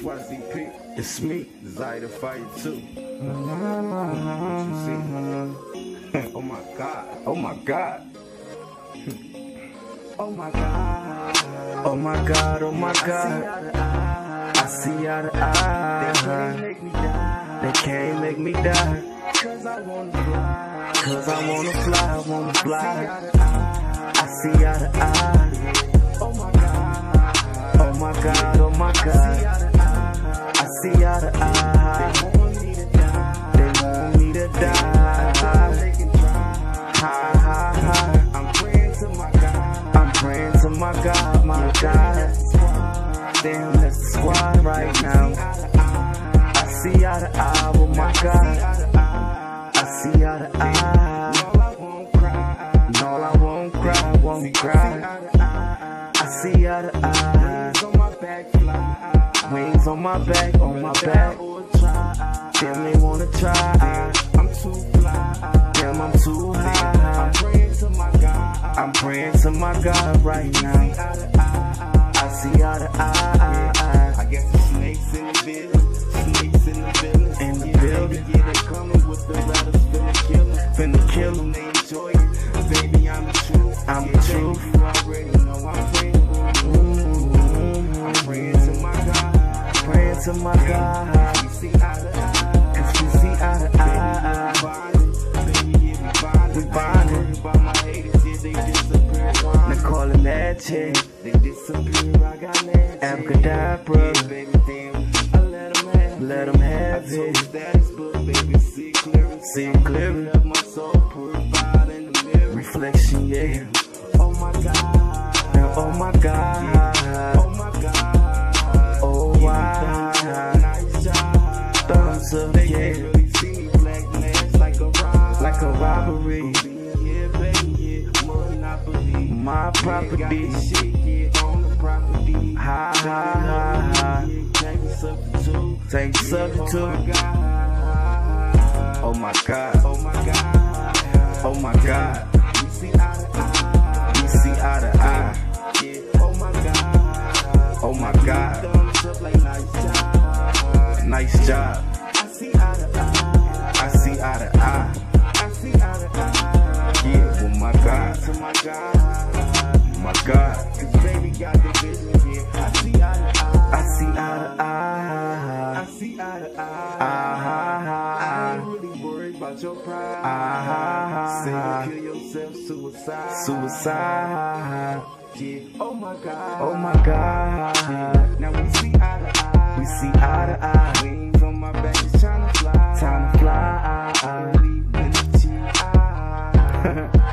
Swazi P. It's me, Zyda Fire too. What you see? oh my God. Oh my God. Oh my God. Oh my God, oh my God. I see eye to eye. They can't make me die. Cause I wanna fly. Cause I wanna fly, I wanna fly. I see eye to eye. See eye to eye with my God. I see eye to eye. All I won't cry. And all I won't cry. I see eye to eye. on my back. Wings on my back, on my back. Damn, they wanna try. I'm too fly. Damn, I'm too high. Praying to my God. I'm praying to my God right now. I see eye to eye. Kill 'em. They enjoy it. Baby, I'm the truth. I'm the truth. You already know I'm praying. I'm praying to my God. Praying to my God. We see eye to eye. Cause we see eye to eye. Baby, yeah, we bonding. We bonding. By my haters, yeah, they disappear. Now calling that chick. They disappear. I got that. Abracadabra. Yeah, baby, damn. I let 'em have it. Let 'em I have told it. the status book, baby, see clear. See clear. Of my in the mirror. Reflection, yeah. Oh my God. Oh my God. Oh my God. Oh, wow. Nice job. Thumbs up, They yeah. really see me black mask like a robbery. Like a robbery. Yeah, baby, yeah. Monopoly. My property. this shit, yeah, on the property. Ha, ha, ha, ha. Yeah, take substitute. Take Oh my God. Oh my God. Oh my God. Oh my God. We see eye to eye. We see eye to eye. Yeah. Oh my God. Oh my God. Like nice job. Nice job. I see eye to eye. Oh oh I see eye to eye. I see eye to eye. Yeah, with my God. To my God. My God. Cause baby got the vision, yeah. I see eye to eye. I see eye to eye. I see eye to eye. I ain't really worried about your pride. Uh-huh. Say you kill yourself, suicide. Suicide. Yeah. Oh my God. Oh my God. Now we see eye to eye. We see eye to eye. Wings on my back, trying to fly. Time to fly. Early with the.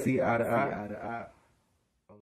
gee. Oh my